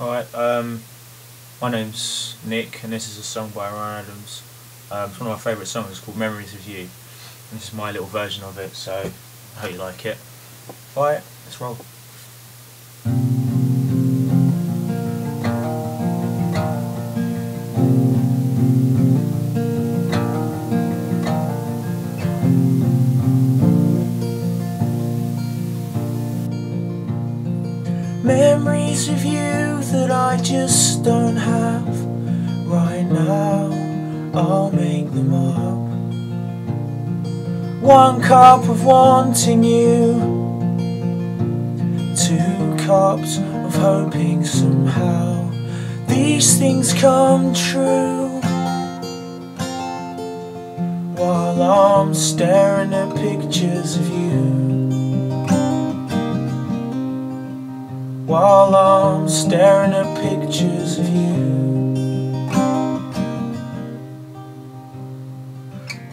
Alright, um, my name's Nick, and this is a song by Ryan Adams. Um, it's one of my favourite songs, it's called Memories of You. And this is my little version of it, so I hope you like it. Alright, let's roll. Memories of you just don't have right now. I'll make them up. One cup of wanting you, two cups of hoping somehow these things come true. While I'm staring at pictures of you. while I'm staring at pictures of you.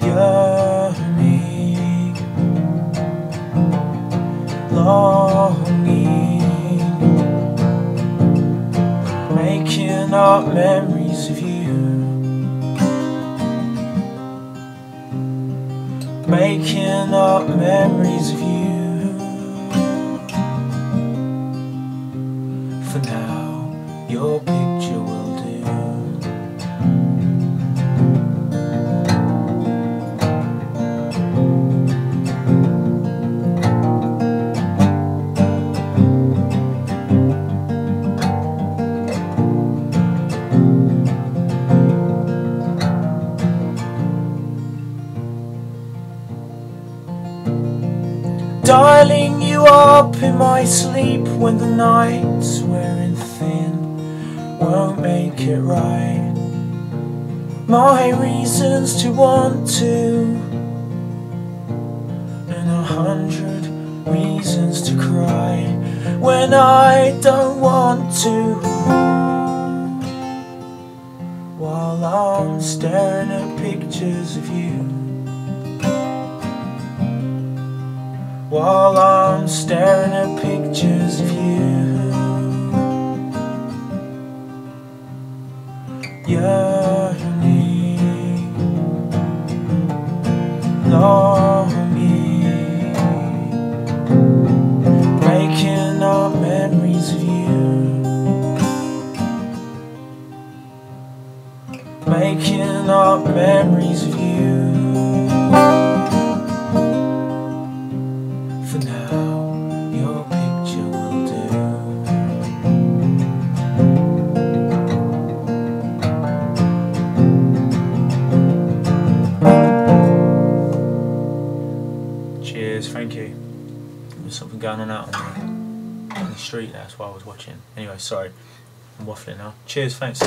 Yearning, longing, making up memories of you. Making up memories of you. For now, Dialing you up in my sleep when the night's wearing thin won't make it right. My reasons to want to, and a hundred reasons to cry when I don't want to. While I'm staring at pictures of you. While I'm staring at pictures of you. Yearning, longing, making up memories of you. Making up memories of you. Something going on out on the, on the street, that's why I was watching. Anyway, sorry, I'm waffling now. Cheers, thanks.